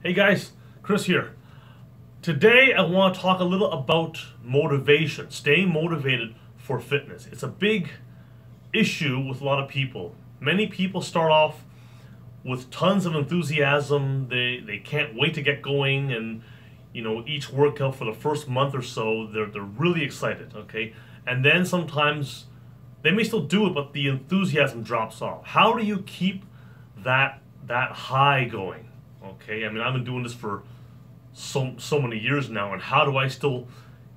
Hey guys, Chris here. Today I want to talk a little about motivation, staying motivated for fitness. It's a big issue with a lot of people. Many people start off with tons of enthusiasm. They they can't wait to get going and you know each workout for the first month or so they're they're really excited, okay? And then sometimes they may still do it but the enthusiasm drops off. How do you keep that that high going? Okay, I mean, I've been doing this for so so many years now, and how do I still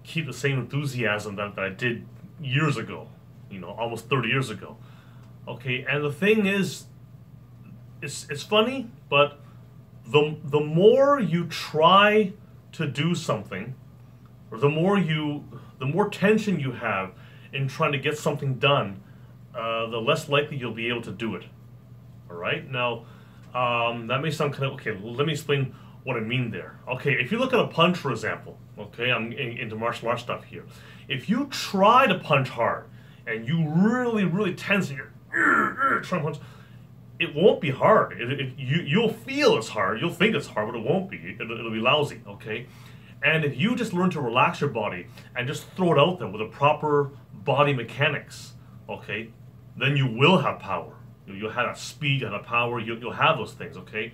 keep the same enthusiasm that, that I did years ago? You know, almost thirty years ago. Okay, and the thing is, it's it's funny, but the the more you try to do something, or the more you the more tension you have in trying to get something done, uh, the less likely you'll be able to do it. All right, now um, that may sound kind of okay. Let me explain what I mean there. Okay, if you look at a punch, for example, okay, I'm in, into martial arts stuff here. If you try to punch hard and you really, really tense and you're trying to punch, it won't be hard. It, it, you, you'll feel it's hard. You'll think it's hard, but it won't be. It'll, it'll be lousy, okay? And if you just learn to relax your body and just throw it out there with the proper body mechanics, okay, then you will have power. You'll have a speed you have a power. You'll, you'll have those things, okay?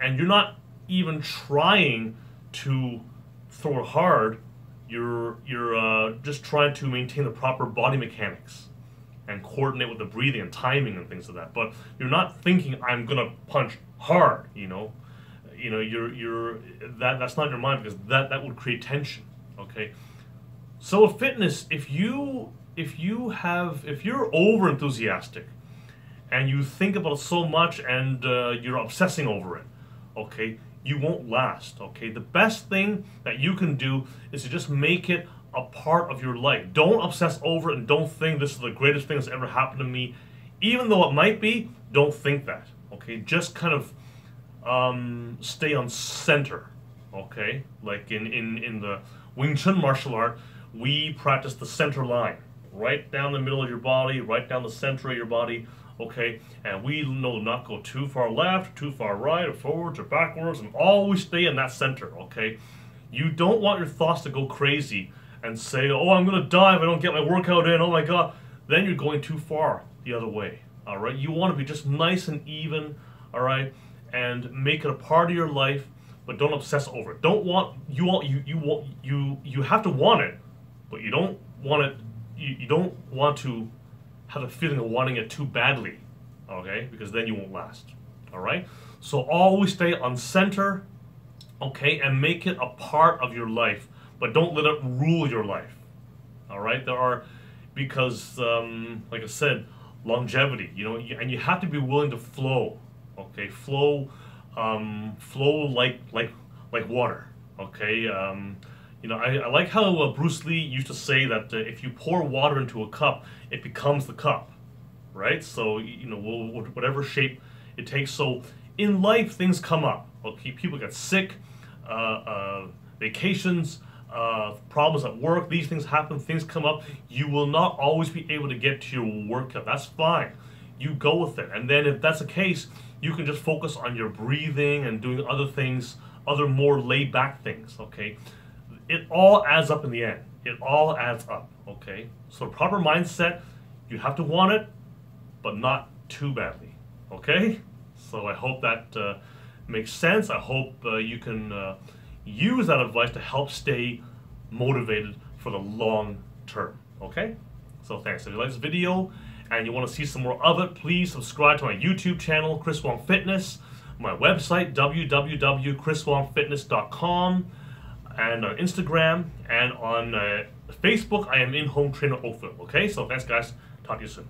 And you're not even trying to throw it hard. You're you're uh, just trying to maintain the proper body mechanics and coordinate with the breathing and timing and things like that. But you're not thinking I'm gonna punch hard. You know, you know you're you're that that's not in your mind because that that would create tension. Okay. So fitness, if you if you have if you're over enthusiastic and you think about it so much and uh, you're obsessing over it, okay, you won't last, okay? The best thing that you can do is to just make it a part of your life. Don't obsess over it and don't think this is the greatest thing that's ever happened to me. Even though it might be, don't think that, okay? Just kind of um, stay on center, okay? Like in, in, in the Wing Chun martial art, we practice the center line, right down the middle of your body, right down the center of your body, okay? And we know not go too far left, too far right, or forwards or backwards, and always stay in that center, okay? You don't want your thoughts to go crazy and say, oh, I'm gonna die if I don't get my workout in, oh my God. Then you're going too far the other way, all right? You wanna be just nice and even, all right? And make it a part of your life, but don't obsess over it. Don't want, you want, you, you want, you, you have to want it, but you don't want it, you, you don't want to have a feeling of wanting it too badly, okay? Because then you won't last, all right? So always stay on center, okay, and make it a part of your life, but don't let it rule your life, all right? There are, because, um, like I said, longevity, you know, and you have to be willing to flow, okay? Flow, um, flow like like like water, okay? Um, you know, I, I like how uh, Bruce Lee used to say that uh, if you pour water into a cup, it becomes the cup, right? So, you know, whatever shape it takes. So, in life, things come up. Okay, people get sick, uh, uh, vacations, uh, problems at work, these things happen, things come up. You will not always be able to get to your workout. That's fine. You go with it. And then, if that's the case, you can just focus on your breathing and doing other things, other more laid back things, okay? It all adds up in the end. It all adds up, okay? So proper mindset, you have to want it, but not too badly, okay? So I hope that uh, makes sense. I hope uh, you can uh, use that advice to help stay motivated for the long term, okay? So thanks. If you like this video and you want to see some more of it, please subscribe to my YouTube channel, Chris Wong Fitness, my website, www.chriswongfitness.com, and on Instagram and on uh, Facebook. I am in Home Trainer Oakville. Okay, so thanks, guys. Talk to you soon.